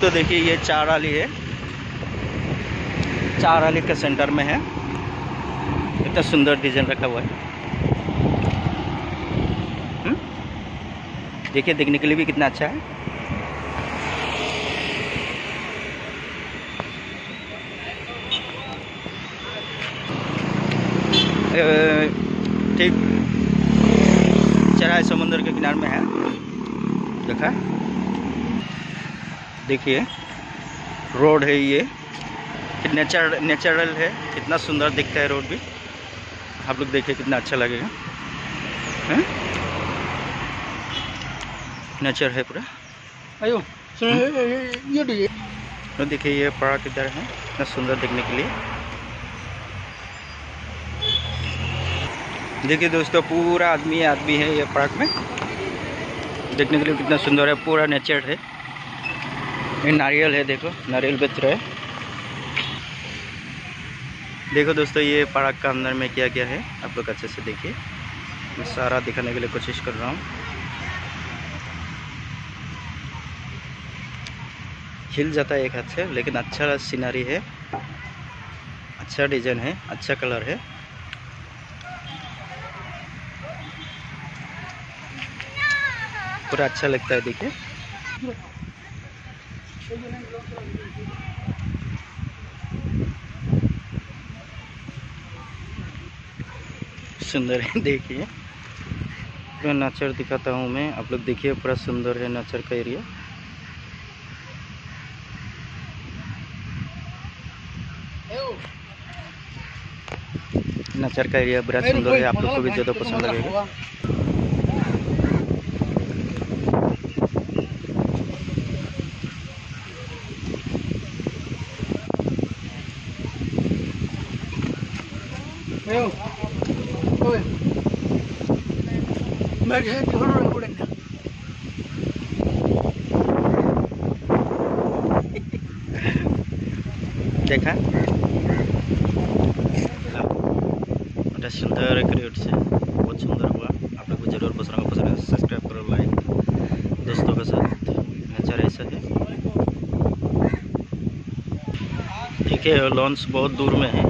तो देखिए, ये चार आली है। चार आली के सेंटर में है। इतना सुंदर डिज़ाइन रखा हुआ है। हम्म? देखिए, देखने के लिए भी कितना अच्छा है। ठीक। चराई समुद्र के किनारे में है। देखा? देखिए रोड है ये। नेचर नेचुरल है। कितना सुंदर दिखता है रोड भी। आप लोग देखिए कितना अच्छा लगेगा। हैं? नेचर है पूरा। sini iya deh तो देखिए ये पार्क इधर है। इतना सुंदर देखने के लिए। देखिए दोस्तों पूरा आदमी आदमी है ये पार्क में। देखने के लिए कितना सुंदर है। पूरा नेचर है। ये नारियल है, देखो, नारियल बेच रहे देखो दोस्तों, ये पार्क का अंदर में क्या क्या है। आप लोग अच्छे से देखिए। मैं सारा दिखाने के लिए कोशिश कर रहा हूँ। हिल जाता है एक हाथ से, लेकिन अच्छा सीनरी है। अच्छा डिज़ाइन है अच्छा कलर है। पूरा अच्छा लगता है, देखिए। सुंदर है, देखिए। पूरा नेचर दिखाता हूँ, मैं। आप लोग देखिए, पूरा सुंदर है नेचर का एरिया। नेचर का एरिया बड़ा सुंदर है, आप लोग को भी ज़्यादा पसंद लगेगा। देखा सुंदर সুন্দর করে উঠছে। বহুত हुआ आप लोग को ज़रूर पसंद पसंद सब्सक्राइब करो लाइक दोस्तों के साथ नेचर ऐसा है ठीक है लॉन्च बहुत दूर में है